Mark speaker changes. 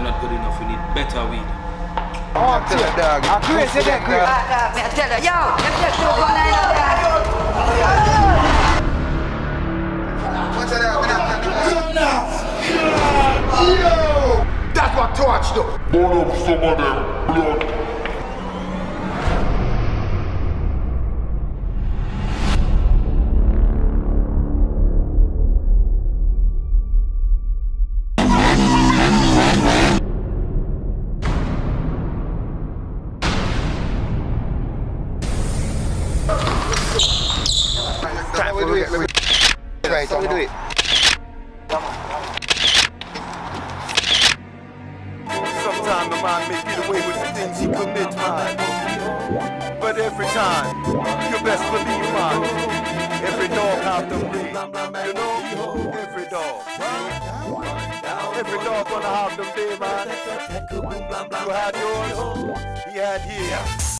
Speaker 1: not good enough. We need better weed.
Speaker 2: Oh, tell you, dog. I'm crazy, that crazy.
Speaker 3: Ah, me tell you, yo, let me just go on
Speaker 2: Yo! That's what torch do.
Speaker 4: Burn up some of them blood.
Speaker 2: Time we do it. Right, so we do it.
Speaker 5: Sometimes a man may get away with the things he commits, man. But every time, you best believe, man. Every dog have them days. You know, every dog. Every dog gonna have them day, man. You had yours, he had his.